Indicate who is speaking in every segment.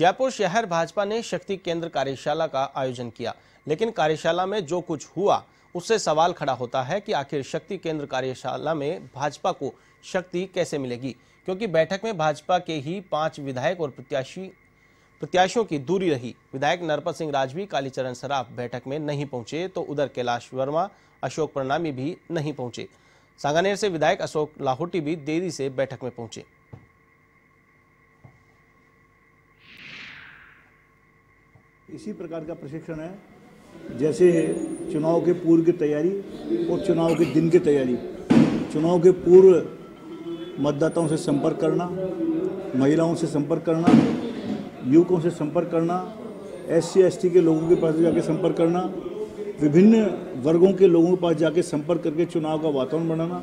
Speaker 1: जयपुर शहर भाजपा ने शक्ति केंद्र कार्यशाला का आयोजन किया, लेकिन कार्यशाला में जो कुछ हुआ, उससे सवाल खड़ा होता है कि आखिर शक्ति केंद्र कार्यशाला में भाजपा को शक्ति कैसे मिलेगी? क्योंकि बैठक में भाजपा के ही पाँच विधायक और प्रत्याशी, प्रत्याशियों की दूरी रही। विधायक नरपत सिंह राजवी, कालीचरण सराफ बैठक में नहीं पहुँचे तो उधर कैलाश वर्मा, अशोक प्रणामी भी नहीं पहुँचे। सांगानेर से विधायक अशोक लाहौटी भी देरी से बैठक में पहुँचे।
Speaker 2: इसी प्रकार का प्रशिक्षण है। जैसे चुनाव के पूर्व की तैयारी और चुनाव के दिन की तैयारी। चुनाव के पूर्व मतदाताओं से संपर्क करना, महिलाओं से संपर्क करना, युवकों से संपर्क करना एस सी के लोगों के पास जाके संपर्क करना, विभिन्न वर्गों के लोगों के पास जाके संपर्क करके चुनाव का वातावरण बनाना,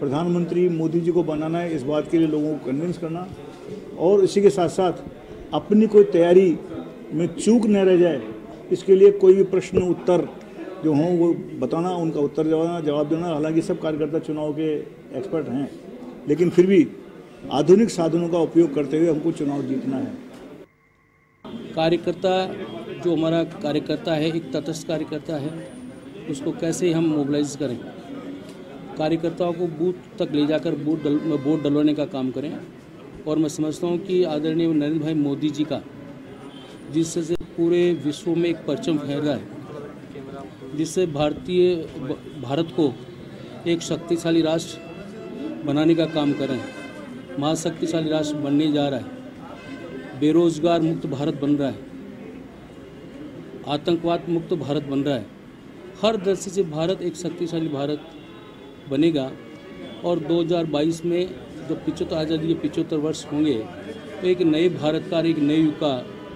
Speaker 2: प्रधानमंत्री मोदी जी को बनाना है, इस बात के लिए लोगों को कन्विंस करना और इसी के साथ साथ अपनी कोई तैयारी में चूक न रह जाए, इसके लिए कोई भी प्रश्न, उत्तर जो हों, वो बताना, उनका उत्तर जवाना, जवाब देना। हालाँकि सब कार्यकर्ता चुनाव के एक्सपर्ट हैं, लेकिन फिर भी आधुनिक साधनों का उपयोग करते हुए हमको चुनाव जीतना है।
Speaker 3: कार्यकर्ता, जो हमारा कार्यकर्ता है, एक तटस्थ कार्यकर्ता है, उसको कैसे हम मोबिलाइज करें? कार्यकर्ताओं को बूथ तक ले जाकर बूथ डल वोट डलवाने का काम करें। और मैं समझता हूँ कि आदरणीय नरेंद्र भाई मोदी जी का जिससे से पूरे विश्व में एक परचम फैल रहा है, जिससे भारतीय, भारत को एक शक्तिशाली राष्ट्र बनाने का काम कर रहे हैं, महाशक्तिशाली राष्ट्र बनने जा रहा है, बेरोजगार मुक्त भारत बन रहा है, आतंकवाद मुक्त भारत बन रहा है। हर दृष्टि से भारत एक शक्तिशाली भारत बनेगा और 2022 में जब पिछहत्तर आज़ादी के पिछहत्तर वर्ष होंगे तो एक नए भारत का एक नए युग का